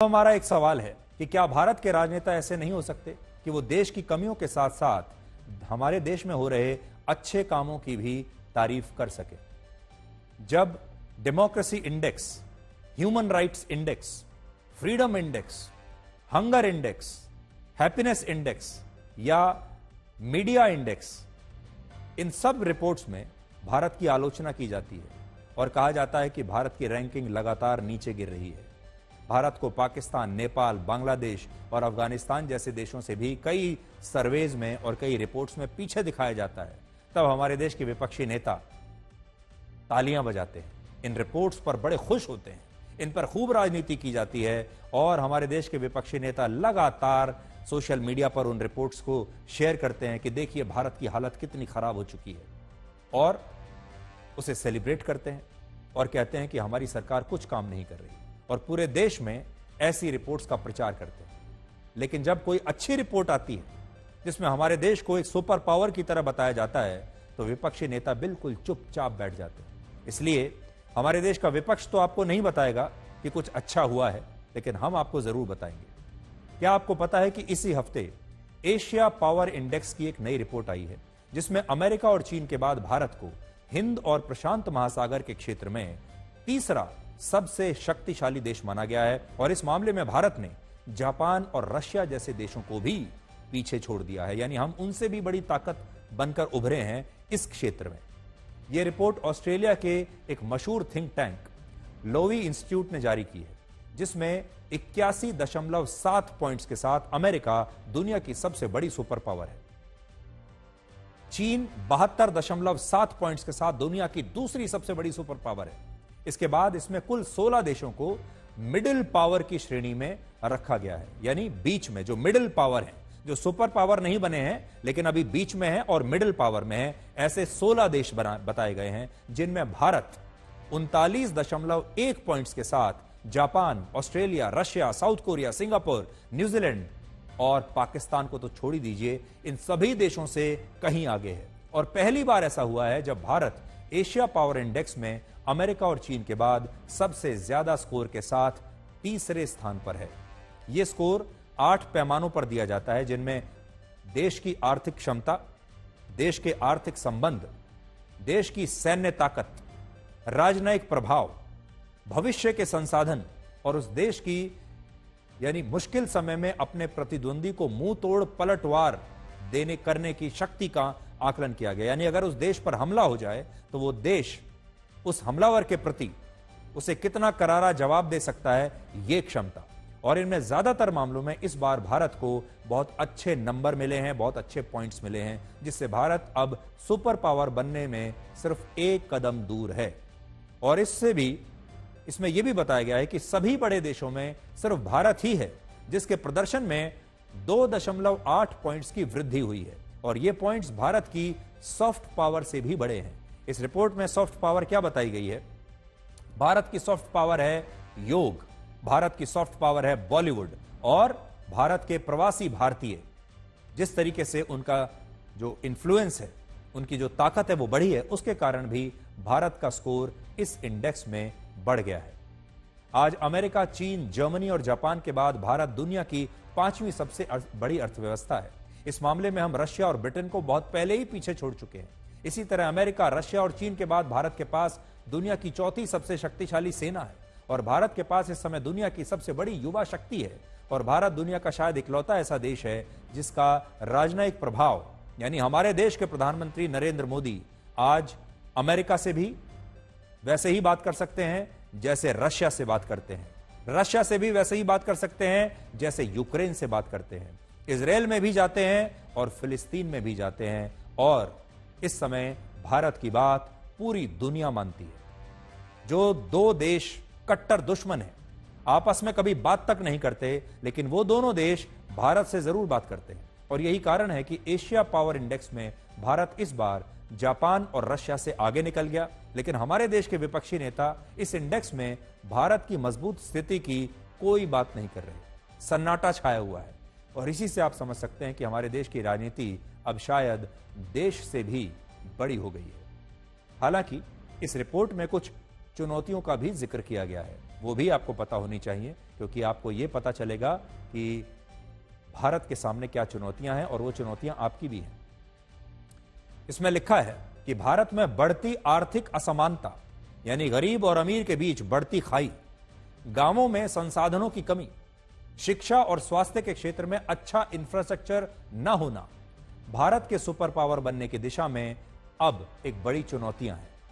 तो हमारा एक सवाल है कि क्या भारत के राजनेता ऐसे नहीं हो सकते कि वो देश की कमियों के साथ साथ हमारे देश में हो रहे अच्छे कामों की भी तारीफ़ कर सके? जब democracy index, human rights index, freedom index, hunger index, happiness index या मीडिया इंडेक्स, इन सब रिपोर्ट्स में भारत की आलोचना की जाती है और कहा जाता है कि भारत की रैंकिंग लगातार नीचे गिर रही है। भारत को पाकिस्तान, नेपाल, बांग्लादेश और अफ़गानिस्तान जैसे देशों से भी कई सर्वेज में और कई रिपोर्ट्स में पीछे दिखाया जाता है। तब हमारे देश के विपक्षी नेता तालियाँ बजाते हैं। इन रिपोर्ट्स पर बड़े खुश होते हैं। इन पर खूब राजनीति की जाती है और हमारे देश के विपक्षी नेता लगातार सोशल मीडिया पर उन रिपोर्ट्स को शेयर करते हैं कि देखिए, भारत की हालत कितनी खराब हो चुकी है और उसे सेलिब्रेट करते हैं और कहते हैं कि हमारी सरकार कुछ काम नहीं कर रही। और पूरे देश में ऐसी रिपोर्ट्स का प्रचार करते हैं। लेकिन जब कोई अच्छी रिपोर्ट आती है, जिसमें हमारे देश को एक सुपर पावर की तरह बताया जाता है तो विपक्षी नेता बिल्कुल चुपचाप बैठ जाते हैं। इसलिए हमारे देश का विपक्ष तो आपको नहीं बताएगा कि कुछ अच्छा हुआ है, लेकिन हम आपको ज़रूर बताएँगे। क्या आपको पता है कि इसी हफ़्ते एशिया पावर इंडेक्स की एक नई रिपोर्ट आई है, जिसमें अमेरिका और चीन के बाद भारत को हिंद और प्रशांत महासागर के क्षेत्र में तीसरा सबसे शक्तिशाली देश माना गया है। और इस मामले में भारत ने जापान और रशिया जैसे देशों को भी पीछे छोड़ दिया है। यानी हम उनसे भी बड़ी ताकत बनकर उभरे हैं इस क्षेत्र में। यह रिपोर्ट ऑस्ट्रेलिया के एक मशहूर थिंक टैंक, लोवी इंस्टीट्यूट ने जारी की है, जिसमें इक्यासी दशमलव सात पॉइंट्स के साथ अमेरिका दुनिया की सबसे बड़ी सुपर पावर है। चीन बहत्तर दशमलव सात पॉइंट्स के साथ दुनिया की दूसरी सबसे बड़ी सुपर पावर है। इसके बाद इसमें कुल 16 देशों को मिडिल पावर की श्रेणी में रखा गया है। यानी बीच में जो मिडिल पावर है, जो सुपर पावर नहीं बने हैं, लेकिन अभी बीच में है और मिडिल पावर में है, ऐसे 16 देश बताए गए हैं, जिनमें भारत उनतालीस दशमलव एक पॉइंट्स के साथ Japan, Australia, Russia, South Korea, Singapore, New Zealand और पाकिस्तान को तो छोड़ दीजिए। इन सभी देशों से कहीं आगे है। और पहली बार ऐसा हुआ है जब भारत एशिया पावर इंडेक्स में अमेरिका और चीन के बाद सबसे ज़्यादा स्कोर के साथ तीसरे स्थान पर है। यह स्कोर आठ पैमानों पर दिया जाता है, जिनमें देश की आर्थिक क्षमता, देश के आर्थिक संबंध, देश की सैन्य ताकत, राजनयिक प्रभाव, भविष्य के संसाधन और उस देश की, यानी मुश्किल समय में अपने प्रतिद्वंदी को मुँह तोड़ पलटवार देने, करने की शक्ति का आकलन किया गया। यानी अगर उस देश पर हमला हो जाए तो वो देश उस हमलावर के प्रति उसे कितना करारा जवाब दे सकता है यह क्षमता। और इनमें ज़्यादातर मामलों में इस बार भारत को बहुत अच्छे नंबर मिले हैं, बहुत अच्छे पॉइंट्स मिले हैं, जिससे भारत अब सुपर पावर बनने में सिर्फ़ एक कदम दूर है। और इससे भी, इसमें यह भी बताया गया है कि सभी बड़े देशों में सिर्फ़ भारत ही है, जिसके प्रदर्शन में 2.8 पॉइंट्स की वृद्धि हुई है। और ये पॉइंट्स भारत की सॉफ्ट पावर से भी बड़े हैं। इस रिपोर्ट में सॉफ्ट पावर क्या बताई गई है? भारत की सॉफ्ट पावर है योग, भारत की सॉफ्ट पावर है बॉलीवुड और भारत के प्रवासी भारतीय। जिस तरीके से उनका जो इन्फ्लुएंस है, उनकी जो ताकत है वो बढ़ी है, उसके कारण भी भारत का स्कोर इस इंडेक्स में बढ़ गया है। आज अमेरिका, चीन, जर्मनी और जापान के बाद भारत दुनिया की पांचवी सबसे बड़ी अर्थव्यवस्था है। इस मामले में हम रशिया और ब्रिटेन को बहुत पहले ही पीछे छोड़ चुके हैं। इसी तरह अमेरिका, रशिया और चीन के बाद भारत के पास दुनिया की चौथी सबसे शक्तिशाली सेना है और भारत के पास इस समय दुनिया की सबसे बड़ी युवा शक्ति है और भारत दुनिया का शायद इकलौता ऐसा देश है जिसका राजनयिक प्रभाव, यानी हमारे देश के प्रधानमंत्री नरेंद्र मोदी आज अमेरिका से भी वैसे ही बात कर सकते हैं, जैसे रशिया से बात करते हैं। रशिया से भी वैसे ही बात कर सकते हैं, जैसे यूक्रेन से बात करते हैं। इसराइल में भी जाते हैं और फिलिस्तीन में भी जाते हैं और इस समय भारत की बात पूरी दुनिया मानती है। जो दो देश कट्टर दुश्मन है, आपस में कभी बात तक नहीं करते, लेकिन वो दोनों देश भारत से ज़रूर बात करते हैं। और यही कारण है कि एशिया पावर इंडेक्स में भारत इस बार जापान और रशिया से आगे निकल गया। लेकिन हमारे देश के विपक्षी नेता इस इंडेक्स में भारत की मज़बूत स्थिति की कोई बात नहीं कर रहे। सन्नाटा छाया हुआ है। और इसी से आप समझ सकते हैं कि हमारे देश की राजनीति अब शायद देश से भी बड़ी हो गई है। हालाँकि इस रिपोर्ट में कुछ चुनौतियों का भी ज़िक्र किया गया है। वो भी आपको पता होनी चाहिए, क्योंकि आपको यह पता चलेगा कि भारत के सामने क्या चुनौतियाँ हैं और वो चुनौतियाँ आपकी भी हैं। इसमें लिखा है कि भारत में बढ़ती आर्थिक असमानता, यानी गरीब और अमीर के बीच बढ़ती खाई, गाँवों में संसाधनों की कमी शिक्षा और स्वास्थ्य के क्षेत्र में अच्छा इंफ्रास्ट्रक्चर न होना, भारत के सुपर पावर बनने की दिशा में अब एक बड़ी चुनौतियाँ हैं।